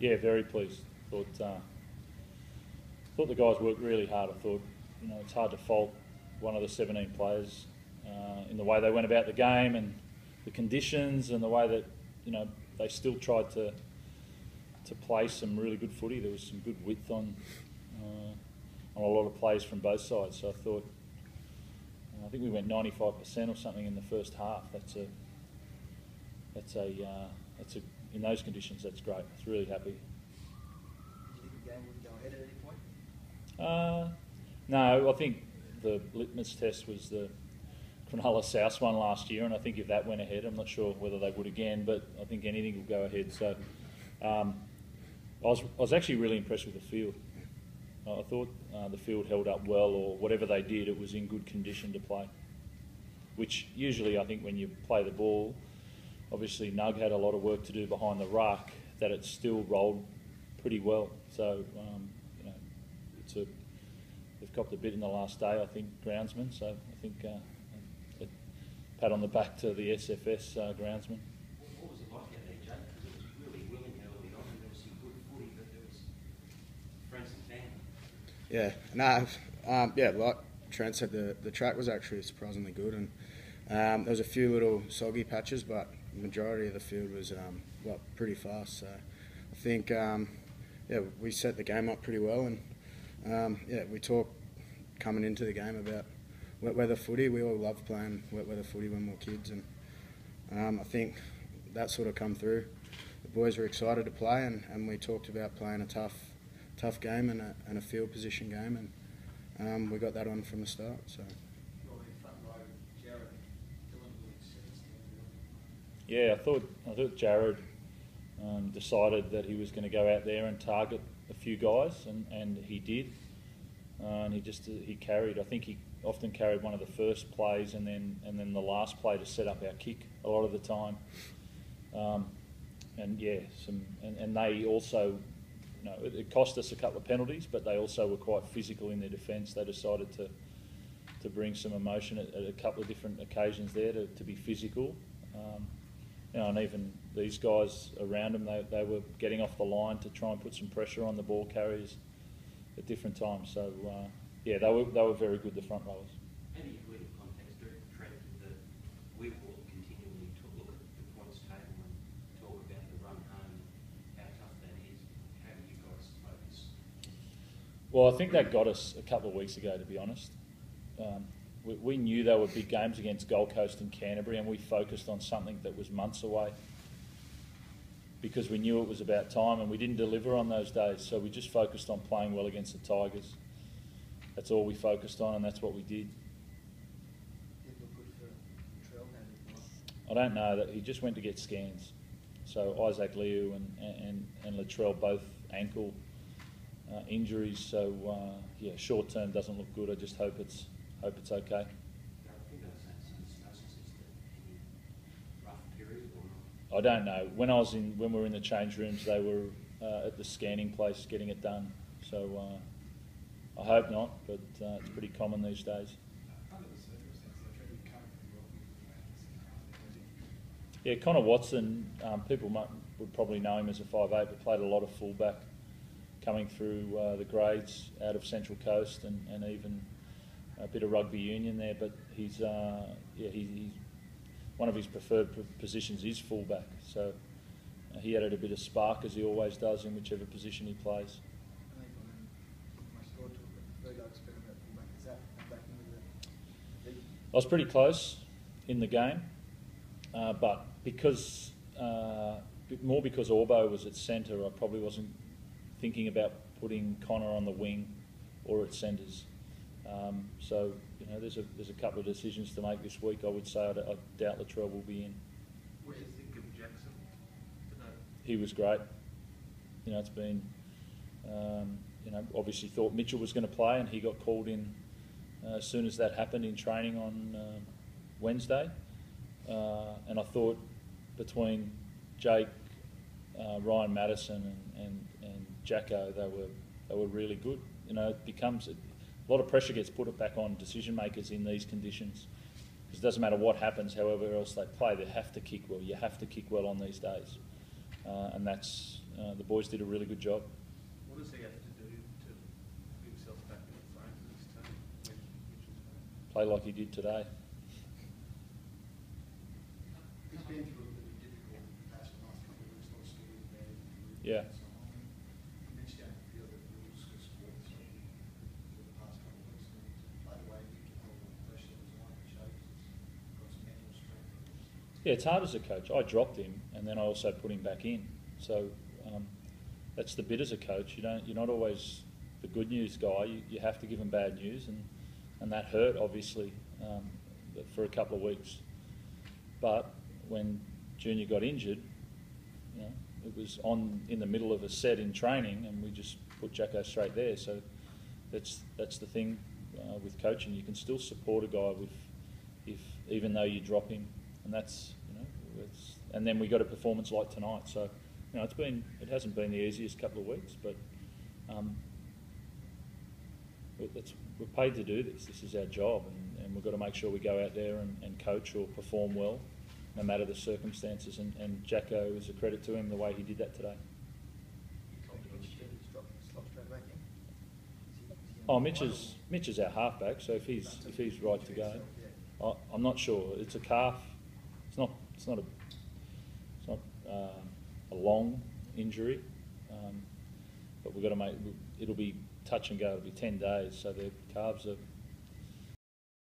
Yeah, very pleased. Thought uh, thought the guys worked really hard. I thought you know it's hard to fault one of the 17 players uh, in the way they went about the game and the conditions and the way that you know they still tried to to play some really good footy. There was some good width on uh, on a lot of plays from both sides. So I thought I think we went 95% or something in the first half. That's a that's a uh, that's a in those conditions that's great. I was really happy. Did you think the game would go ahead at any point? Uh, no, I think the litmus test was the Cronulla South one last year, and I think if that went ahead, I'm not sure whether they would again, but I think anything will go ahead. So um, I, was, I was actually really impressed with the field. I thought uh, the field held up well, or whatever they did, it was in good condition to play. Which usually, I think, when you play the ball, obviously Nug had a lot of work to do behind the ruck, that it still rolled pretty well. So, um, you know, it's a they've copped a bit in the last day, I think, groundsman. So I think uh, a pat on the back to the SFS uh, groundsman. What was it like out there, Jake? Because it was really willing early on, and there was some good footy, but there was friends and family. Yeah, no, um, yeah, like Trent said, the, the track was actually surprisingly good, and um, there was a few little soggy patches, but majority of the field was um, well, pretty fast. So I think, um, yeah, we set the game up pretty well, and um, yeah, we talked coming into the game about wet weather footy. We all loved playing wet weather footy when we were kids, and um, I think that sort of come through. The boys were excited to play, and, and we talked about playing a tough, tough game and a, and a field position game, and um, we got that on from the start. So. Well, in front row, Jared, Dylan Williams, Yeah, I thought I thought Jared um, decided that he was going to go out there and target a few guys, and, and he did. Uh, and he just he carried. I think he often carried one of the first plays, and then and then the last play to set up our kick a lot of the time. Um, and yeah, some and, and they also, you know, it, it cost us a couple of penalties, but they also were quite physical in their defence. They decided to to bring some emotion at, at a couple of different occasions there to, to be physical. Um, you know, and even these guys around them, they, they were getting off the line to try and put some pressure on the ball carriers at different times. So, uh, yeah, they were, they were very good, the front rowers. How do you put context, Trent, that we will continually look at the points table and talk about the run home, how tough that is? How do you guys focus? Well, I think that got us a couple of weeks ago, to be honest. Um, we, we knew they were big games against Gold Coast and Canterbury, and we focused on something that was months away because we knew it was about time and we didn't deliver on those days. So we just focused on playing well against the Tigers. That's all we focused on, and that's what we did. I don't know that he just went to get scans. So Isaac Liu and and and Latrell both ankle uh, injuries. So uh, yeah, short term doesn't look good. I just hope it's hope it's okay. I don't know. When I was in when we were in the change rooms, they were uh, at the scanning place getting it done. So uh, I hope not, but uh, it's pretty common these days. Yeah, Connor Watson, um, people might, would probably know him as a five-eighth, but played a lot of fullback coming through uh, the grades out of Central Coast and, and even a bit of rugby union there. But he's, uh, yeah, he, he's one of his preferred positions is fullback. So uh, he added a bit of spark as he always does in whichever position he plays. I think on my score took a very low experiment at fullback. Is that come back into the league? I was pretty close in the game, uh, but because uh, more because Orbo was at centre, I probably wasn't thinking about putting Connor on the wing or at centres. Um, so you know, there's a there's a couple of decisions to make this week. I would say I doubt Latrell will be in. What do you think of Jackson today? He was great. You know, it's been um, you know obviously thought Mitchell was going to play, and he got called in uh, as soon as that happened in training on um Wednesday. Uh, and I thought between Jake, uh, Ryan Matterson, and, and, and Jacko, they were they were really good. You know, it becomes a lot of pressure gets put back on decision makers in these conditions because it doesn't matter what happens, however else they play, they have to kick well. You have to kick well on these days, uh, and that's uh, the boys did a really good job. What does he have to do to put himself back in the frame for this team? Which, which is back? Play like he did today. He's been through a really difficult patch the last couple of weeks, not still bad. Yeah. So, I mean, you mentioned out in the field that rules for sports, so for the past couple of weeks, and by the way, you can hold the pressure that was on, it shows he's got some mental strength. Yeah, it's hard as a coach. I dropped him, and then I also put him back in. So um, that's the bit as a coach. You don't. You're not always the good news guy. You, you have to give him bad news, and and that hurt obviously um, for a couple of weeks. But when Junior got injured, you know, it was on in the middle of a set in training, and we just put Jacko straight there. So that's that's the thing uh, with coaching. You can still support a guy with if even though you drop him, and that's it's, and then we got a performance like tonight. So you know, it's been it hasn't been the easiest couple of weeks, but um, we're paid to do this. This is our job, and, and we've got to make sure we go out there and, and coach or perform well, no matter the circumstances. And, and Jacko is a credit to him the way he did that today. Mitch Stevens dropped, slot straight back in. Is he- is he Oh, Mitch is Mitch is our halfback, so if he's if he's right to go, I'm not sure. It's a calf. It's not. It's not a. It's not um, a long injury, um, but we've got to make. It'll be touch and go. It'll be ten days, so the calves are